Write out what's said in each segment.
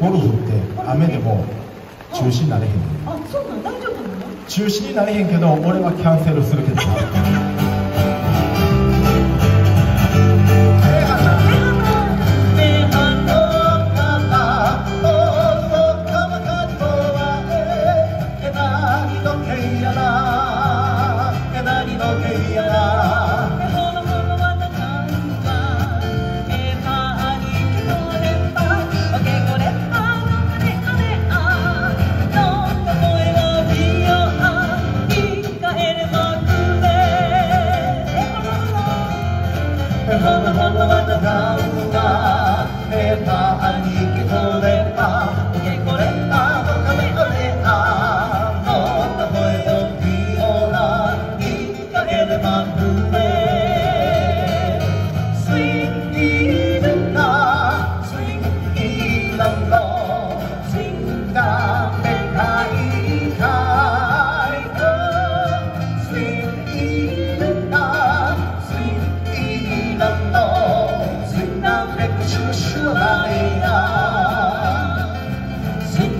ゴルフって雨でも中止になれへんあそうなの大丈夫なの？中止になれへんけど俺はキャンセルするけど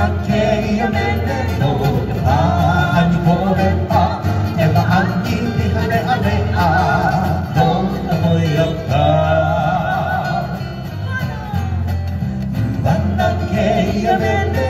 とうございましたカウラナの皆さんに大きな拍手をお願いいたしますそして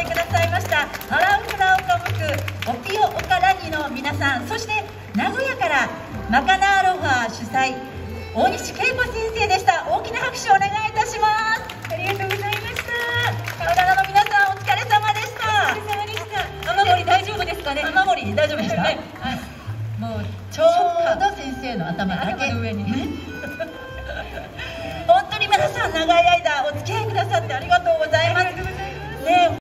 大西恵子先生でした。大きな拍手をお願いいたします。ありがとうございました。カナの皆さんお疲れ様でした。お疲れ様でした。雨漏り大丈夫ですかね？雨漏り大丈夫ですかね、もうちょうど先生の頭だけ。上にね本当に皆さん長い間お付き合いくださってありがとうございます。ね。